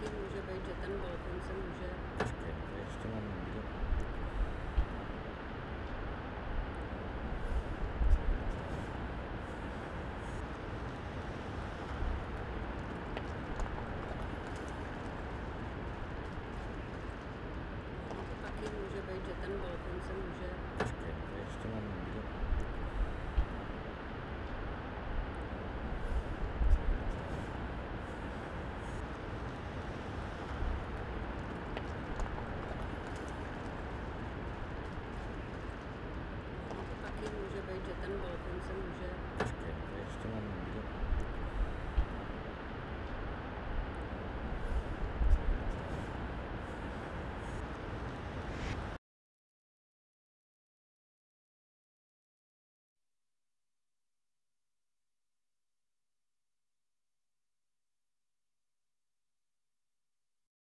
taky může být, že ten balkon se může... Počkej, ještě mám někde. No taky může být, že ten balkon se může Tính vô.